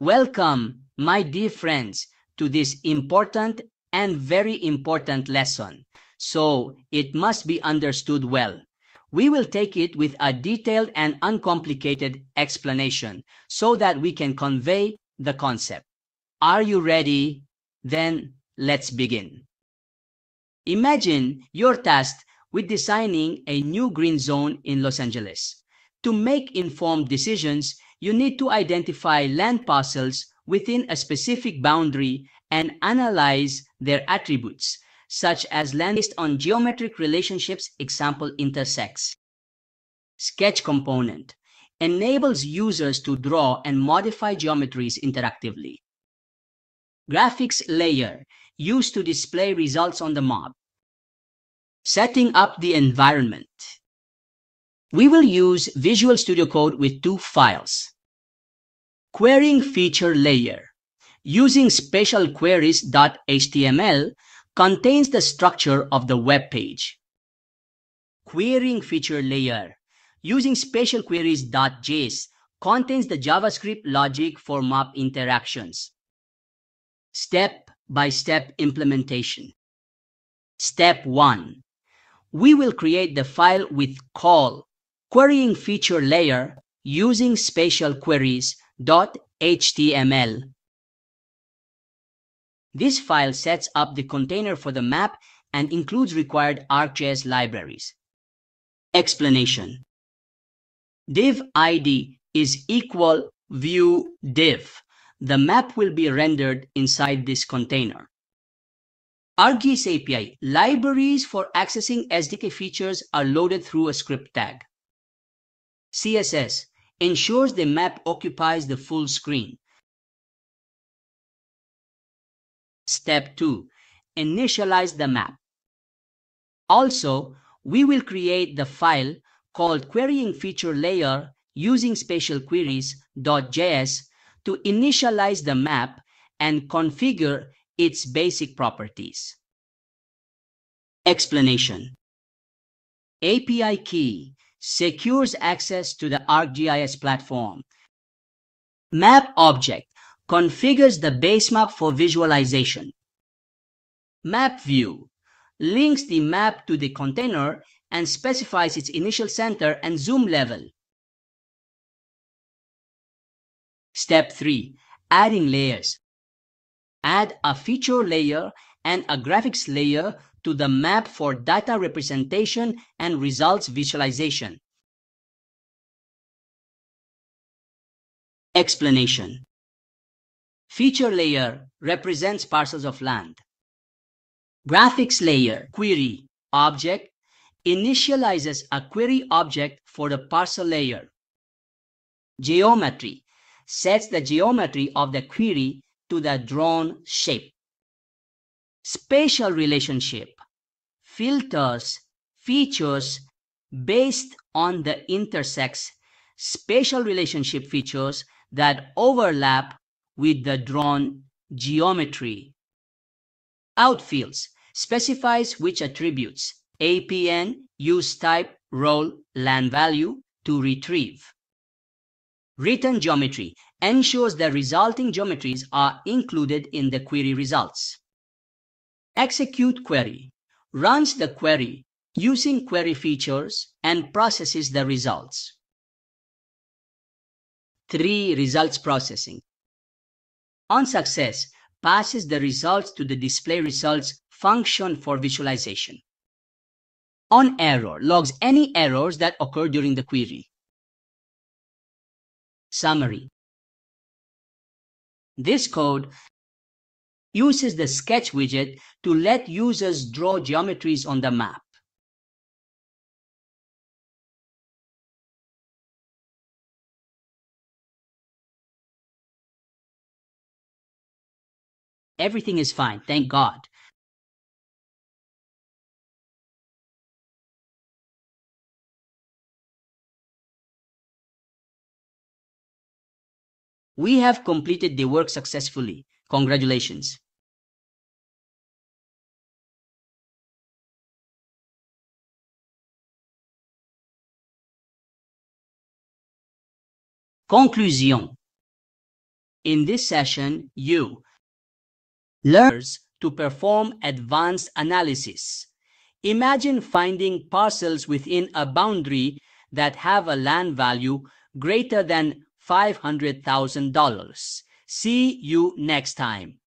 Welcome, my dear friends, to this important and very important lesson. So it must be understood well. We will take it with a detailed and uncomplicated explanation so that we can convey the concept. Are you ready? Then let's begin. Imagine you're tasked with designing a new green zone in Los Angeles. To make informed decisions, you need to identify land parcels within a specific boundary and analyze their attributes, such as land based on geometric relationships example intersects. Sketch component enables users to draw and modify geometries interactively. Graphics layer used to display results on the map. Setting up the environment. We will use Visual Studio Code with two files. Querying feature layer. Using spatial queries.html contains the structure of the web page. Querying feature layer. Using spatial queries.js contains the JavaScript logic for map interactions. Step-by-step implementation. Step 1. We will create the file with call querying feature layer using spatial queries.html. This file sets up the container for the map and includes required ArcGIS libraries. Explanation. Div ID is equal view div. The map will be rendered inside this container. ArcGIS API libraries for accessing SDK features are loaded through a script tag. CSS ensures the map occupies the full screen. Step 2. Initialize the map. Also, we will create the file called querying feature layer using spatial queries.js to initialize the map and configure its basic properties. Explanation API key secures access to the ArcGIS platform. Map object configures the base map for visualization. Map view links the map to the container and specifies its initial center and zoom level. Step 3. Adding layers. Add a feature layer and a graphics layer to the map for data representation and results visualization. Explanation Feature layer represents parcels of land. Graphics layer query object initializes a query object for the parcel layer. Geometry sets the geometry of the query to the drawn shape. Spatial relationship filters features based on the intersects spatial relationship features that overlap with the drawn geometry. Outfields specifies which attributes APN, use type, role, land value to retrieve. Written geometry ensures the resulting geometries are included in the query results. Execute query runs the query using query features and processes the results. 3. Results processing. On success, passes the results to the display results function for visualization. On error, logs any errors that occur during the query. Summary. This code uses the sketch widget to let users draw geometries on the map. Everything is fine, thank God. We have completed the work successfully. Congratulations. Conclusion In this session, you learners to perform advanced analysis. Imagine finding parcels within a boundary that have a land value greater than $500,000. See you next time.